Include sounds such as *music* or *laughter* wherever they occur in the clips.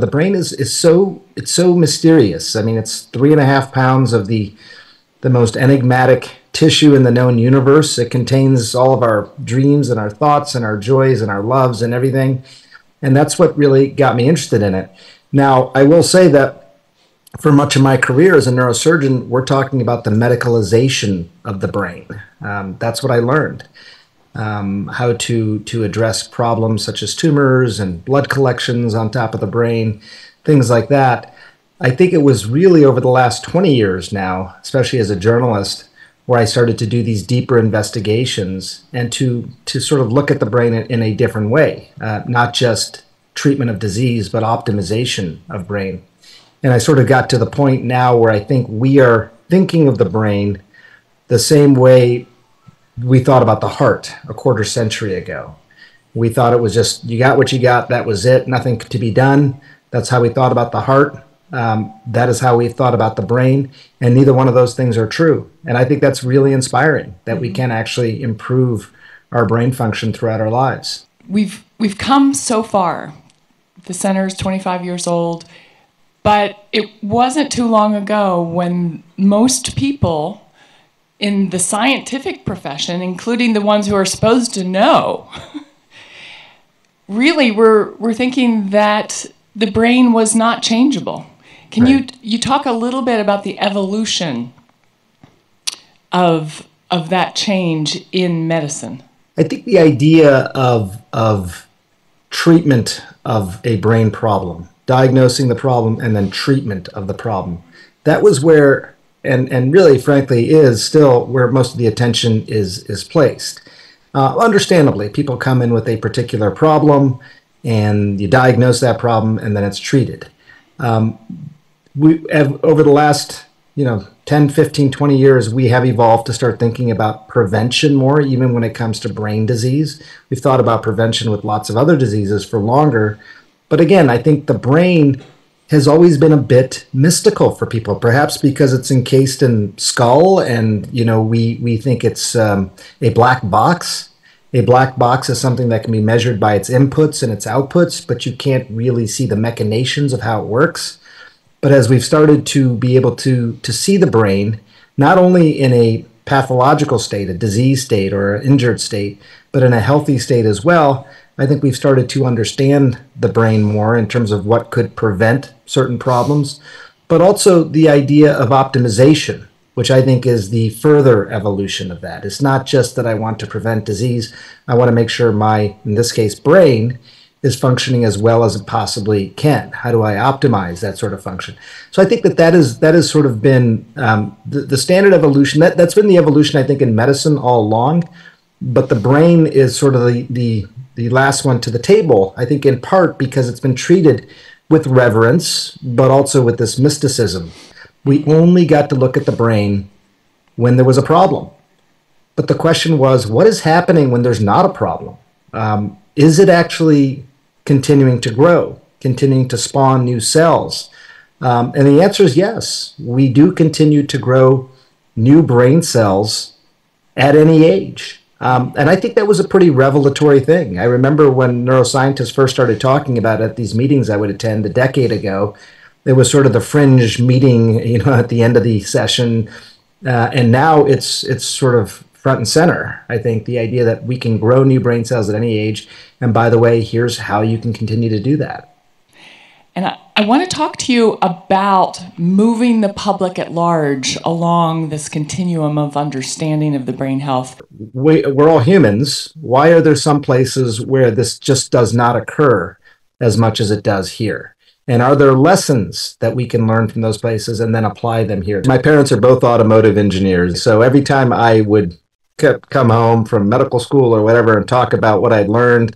The brain is, is so it's so mysterious. I mean, it's three and a half pounds of the the most enigmatic tissue in the known universe. It contains all of our dreams and our thoughts and our joys and our loves and everything. And that's what really got me interested in it. Now, I will say that for much of my career as a neurosurgeon, we're talking about the medicalization of the brain. Um, that's what I learned. Um, how to to address problems such as tumors and blood collections on top of the brain, things like that. I think it was really over the last 20 years now, especially as a journalist, where I started to do these deeper investigations and to to sort of look at the brain in, in a different way, uh, not just treatment of disease, but optimization of brain. And I sort of got to the point now where I think we are thinking of the brain the same way we thought about the heart a quarter century ago. We thought it was just you got what you got, that was it, nothing to be done. That's how we thought about the heart. Um, that is how we thought about the brain, and neither one of those things are true. And I think that's really inspiring that we mm-hmm. can actually improve our brain function throughout our lives. We've we've come so far. The center is 25 years old, but it wasn't too long ago when most people in the scientific profession, including the ones who are supposed to know, *laughs* really we're, we're thinking that the brain was not changeable can right. you you talk a little bit about the evolution of of that change in medicine? I think the idea of of treatment of a brain problem, diagnosing the problem and then treatment of the problem. That was where and and really frankly is still where most of the attention is is placed. Uh, understandably, people come in with a particular problem and you diagnose that problem and then it's treated. Um, we have, over the last you know 10 15 20 years we have evolved to start thinking about prevention more even when it comes to brain disease we've thought about prevention with lots of other diseases for longer but again i think the brain has always been a bit mystical for people perhaps because it's encased in skull and you know we we think it's um, a black box. A black box is something that can be measured by its inputs and its outputs but you can't really see the machinations of how it works. But as we've started to be able to to see the brain, not only in a pathological state, a disease state, or an injured state, but in a healthy state as well, I think we've started to understand the brain more in terms of what could prevent certain problems, but also the idea of optimization, which I think is the further evolution of that. It's not just that I want to prevent disease, I want to make sure my, in this case, brain is functioning as well as it possibly can. How do I optimize that sort of function? So I think that that is that has sort of been um, the, the standard evolution. That that's been the evolution I think in medicine all along. But the brain is sort of the the the last one to the table. I think in part because it's been treated with reverence, but also with this mysticism. We only got to look at the brain when there was a problem. But the question was, what is happening when there's not a problem? Um, is it actually continuing to grow, continuing to spawn new cells? Um, and the answer is yes. We do continue to grow new brain cells at any age. Um, and I think that was a pretty revelatory thing. I remember when neuroscientists first started talking about it at these meetings I would attend a decade ago. It was sort of the fringe meeting, you know, *laughs* at the end of the session, uh, and now it's it's sort of front and center. I think the idea that we can grow new brain cells at any age, and by the way, here's how you can continue to do that. And I, I want to talk to you about moving the public at large along this continuum of understanding of the brain health. We, we're all humans. Why are there some places where this just does not occur as much as it does here? And are there lessons that we can learn from those places and then apply them here? My parents are both automotive engineers. So every time I would come home from medical school or whatever and talk about what I'd learned,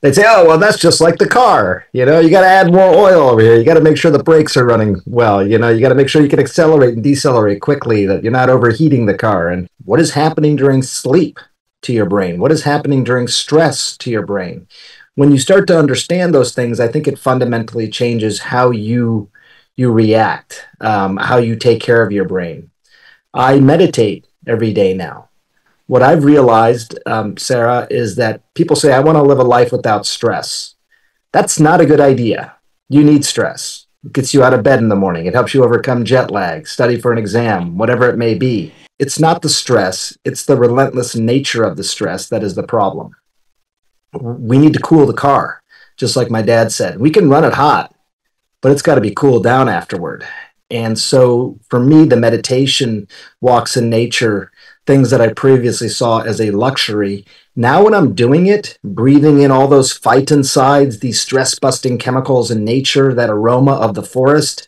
they'd say, "Oh, well, that's just like the car. You know, you got to add more oil over here. You got to make sure the brakes are running well. You know, you got to make sure you can accelerate and decelerate quickly. That you're not overheating the car. And what is happening during sleep to your brain? What is happening during stress to your brain? When you start to understand those things, I think it fundamentally changes how you you react, um, how you take care of your brain. I meditate every day now what I've realized, um, Sarah, is that people say, I want to live a life without stress. That's not a good idea. You need stress. It gets you out of bed in the morning. It helps you overcome jet lag, study for an exam, whatever it may be. It's not the stress, it's the relentless nature of the stress that is the problem. We need to cool the car, just like my dad said. We can run it hot, but it's got to be cooled down afterward. And so for me, the meditation walks in nature, things that I previously saw as a luxury. Now, when I'm doing it, breathing in all those phytoncides, these stress busting chemicals in nature, that aroma of the forest,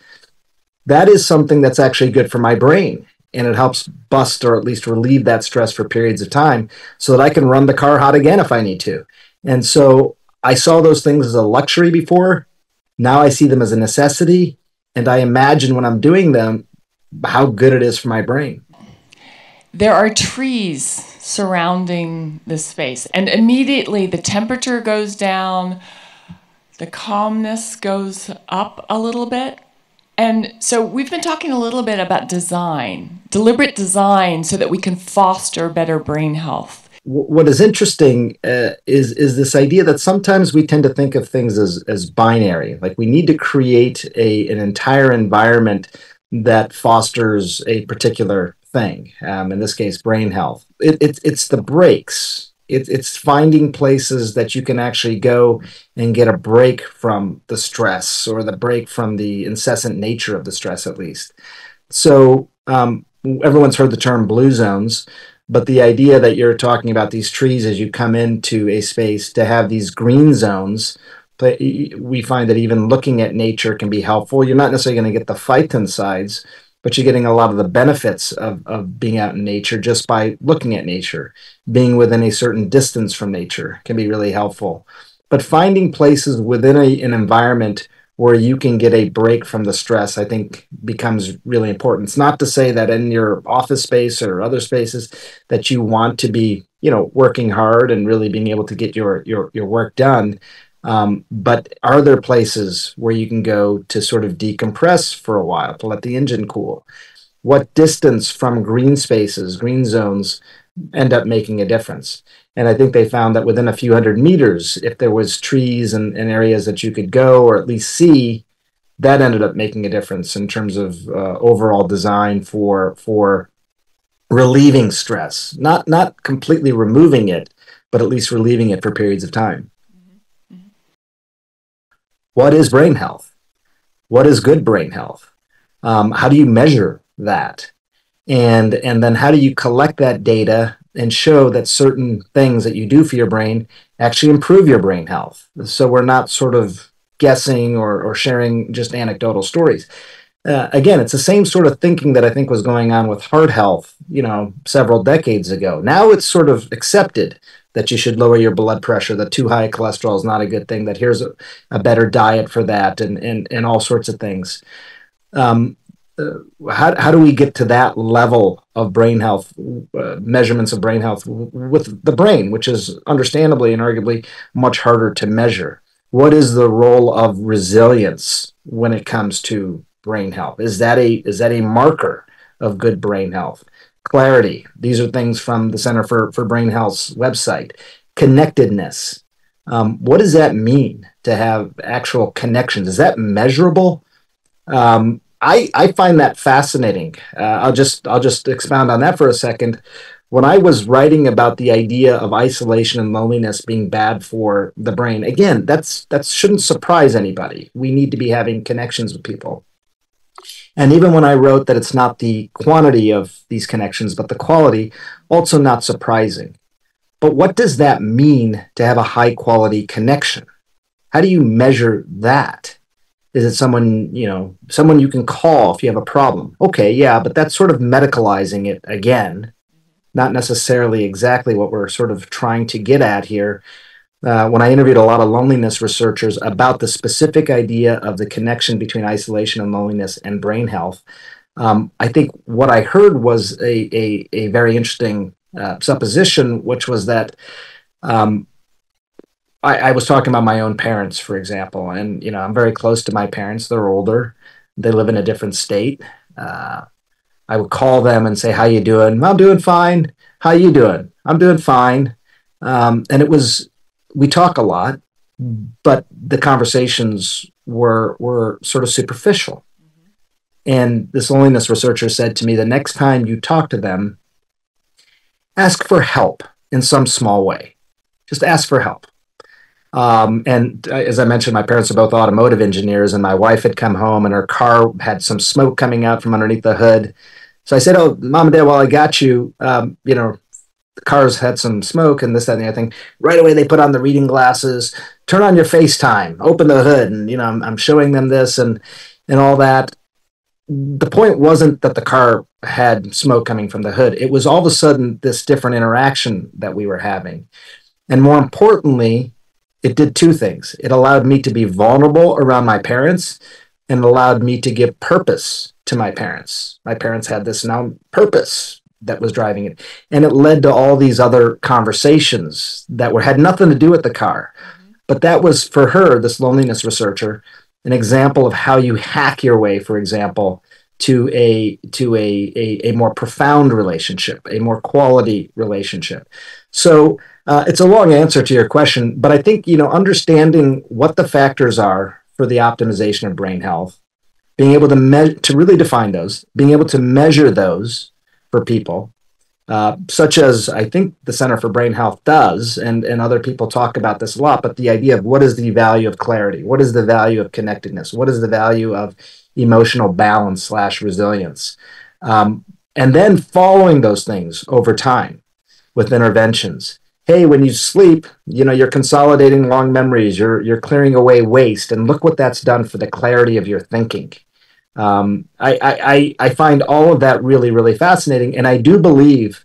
that is something that's actually good for my brain. And it helps bust or at least relieve that stress for periods of time so that I can run the car hot again if I need to. And so I saw those things as a luxury before. Now I see them as a necessity and I imagine when I'm doing them how good it is for my brain. There are trees surrounding the space, and immediately the temperature goes down, the calmness goes up a little bit. And so we've been talking a little bit about design, deliberate design, so that we can foster better brain health what is interesting uh, is is this idea that sometimes we tend to think of things as as binary like we need to create a an entire environment that fosters a particular thing um, in this case brain health. It, it, it's the breaks. It, it's finding places that you can actually go and get a break from the stress or the break from the incessant nature of the stress at least. So um, everyone's heard the term blue zones but the idea that you're talking about these trees as you come into a space to have these green zones we find that even looking at nature can be helpful. You're not necessarily going to get the phytoncides but you're getting a lot of the benefits of, of being out in nature just by looking at nature being within a certain distance from nature can be really helpful but finding places within a, an environment where you can get a break from the stress, I think becomes really important. It's not to say that in your office space or other spaces that you want to be, you know, working hard and really being able to get your your your work done. Um, but are there places where you can go to sort of decompress for a while to let the engine cool? What distance from green spaces, green zones, end up making a difference? And I think they found that within a few hundred meters, if there was trees and, and areas that you could go or at least see, that ended up making a difference in terms of uh, overall design for for relieving stress. Not not completely removing it, but at least relieving it for periods of time. What is brain health? What is good brain health? Um, how do you measure that? And and then how do you collect that data and show that certain things that you do for your brain actually improve your brain health. So we're not sort of guessing or, or sharing just anecdotal stories. Uh, again, it's the same sort of thinking that I think was going on with heart health, you know, several decades ago. Now it's sort of accepted that you should lower your blood pressure, that too high cholesterol is not a good thing, that here's a, a better diet for that, and, and, and all sorts of things. Um, uh, how, how do we get to that level of brain health uh, measurements of brain health with the brain which is understandably and arguably much harder to measure? What is the role of resilience when it comes to brain health? Is that a is that a marker of good brain health clarity these are things from the center for, for brain health's website connectedness um, what does that mean to have actual connections is that measurable um, I, I find that fascinating. Uh, I'll just I'll just expound on that for a second. When I was writing about the idea of isolation and loneliness being bad for the brain, again, that's that shouldn't surprise anybody. We need to be having connections with people. And even when I wrote that it's not the quantity of these connections, but the quality, also not surprising. But what does that mean to have a high quality connection? How do you measure that? Is it someone, you know, someone you can call if you have a problem? Okay, yeah, but that's sort of medicalizing it again. Mm-hmm. Not necessarily exactly what we're sort of trying to get at here. Uh, when I interviewed a lot of loneliness researchers about the specific idea of the connection between isolation and loneliness and brain health, um, I think what I heard was a, a, a very interesting uh, supposition, which was that um, I, I was talking about my own parents, for example, and you know I'm very close to my parents. They're older. They live in a different state. Uh, I would call them and say, "How you doing?" "I'm doing fine." "How you doing?" "I'm doing fine." Um, and it was we talk a lot, but the conversations were were sort of superficial. And this loneliness researcher said to me, the next time you talk to them, ask for help in some small way. Just ask for help. Um, and uh, as I mentioned, my parents are both automotive engineers, and my wife had come home and her car had some smoke coming out from underneath the hood. So I said, "Oh, mom and dad, while I got you, um, you know, the cars had some smoke and this, that, and the other thing." Right away, they put on the reading glasses, turn on your FaceTime, open the hood, and you know, I'm, I'm showing them this and and all that. The point wasn't that the car had smoke coming from the hood. It was all of a sudden this different interaction that we were having, and more importantly, it did two things. It allowed me to be vulnerable around my parents and allowed me to give purpose to my parents. My parents had this now purpose that was driving it. And it led to all these other conversations that were had nothing to do with the car. Mm-hmm. But that was for her, this loneliness researcher, an example of how you hack your way, for example, to a to a, a, a more profound relationship, a more quality relationship. So uh, it's a long answer to your question, but I think you know understanding what the factors are for the optimization of brain health, being able to me- to really define those, being able to measure those for people, uh, such as I think the Center for Brain Health does, and and other people talk about this a lot. But the idea of what is the value of clarity, what is the value of connectedness, what is the value of emotional balance slash resilience, um, and then following those things over time with interventions hey, when you sleep, you know, you're consolidating long memories, you're you're clearing away waste, and look what that's done for the clarity of your thinking. Um, I, I I find all of that really really fascinating, and I do believe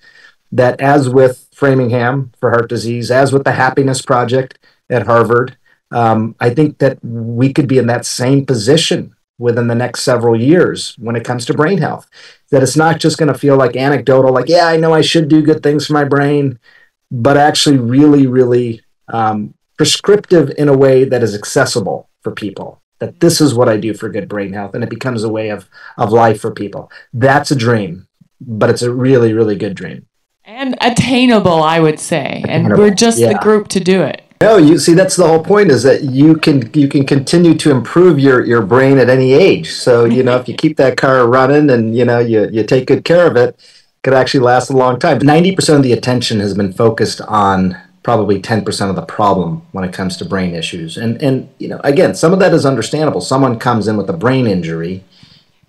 that as with Framingham for heart disease, as with the Happiness Project at Harvard, um, I think that we could be in that same position within the next several years when it comes to brain health. That it's not just going to feel like anecdotal, like, yeah, I know I should do good things for my brain but actually really, really um, prescriptive in a way that is accessible for people. That this is what I do for good brain health, and it becomes a way of of life for people. That's a dream, but it's a really, really good dream and attainable, I would say. And we're just yeah. the group to do it. No, you see, that's the whole point is that you can you can continue to improve your your brain at any age. So you know, if you keep that car running and you know you you take good care of it, could actually last a long time. 90% of the attention has been focused on probably 10% of the problem when it comes to brain issues. And and you know, again, some of that is understandable. Someone comes in with a brain injury,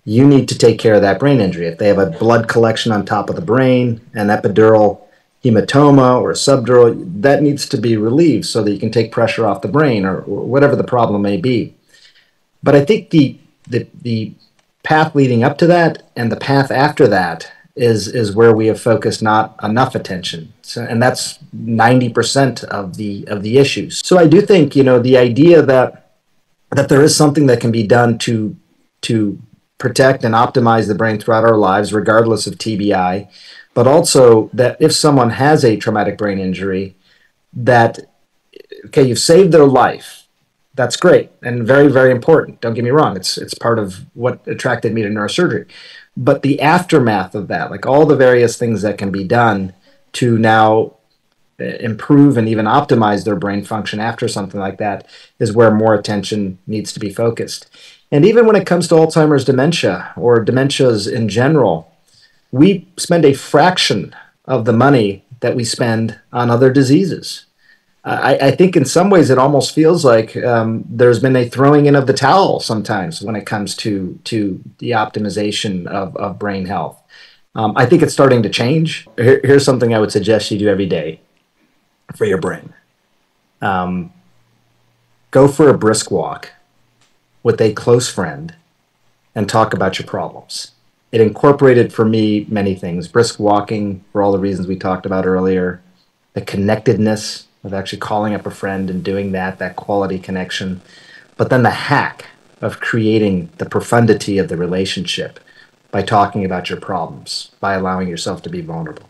you need to take care of that brain injury. If they have a blood collection on top of the brain, an epidural hematoma or a subdural, that needs to be relieved so that you can take pressure off the brain or, or whatever the problem may be. But I think the the the path leading up to that and the path after that is is where we have focused not enough attention. So, and that's 90% of the of the issues so i do think you know the idea that that there is something that can be done to to protect and optimize the brain throughout our lives regardless of tbi but also that if someone has a traumatic brain injury that okay you've saved their life. That's great and very very important. Don't get me wrong. It's it's part of what attracted me to neurosurgery but the aftermath of that, like all the various things that can be done to now uh, improve and even optimize their brain function after something like that, is where more attention needs to be focused. And even when it comes to Alzheimer's dementia or dementias in general, we spend a fraction of the money that we spend on other diseases. I, I, think in some ways it almost feels like um, there's been a throwing in of the towel sometimes when it comes to to the optimization of, of brain health. Um, I think it's starting to change. Here, here's something I would suggest you do every day for your brain. Um, go for a brisk walk with a close friend and talk about your problems. It incorporated for me many things brisk walking for all the reasons we talked about earlier, the connectedness of actually calling up a friend and doing that, that quality connection. But then the hack of creating the profundity of the relationship by talking about your problems, by allowing yourself to be vulnerable.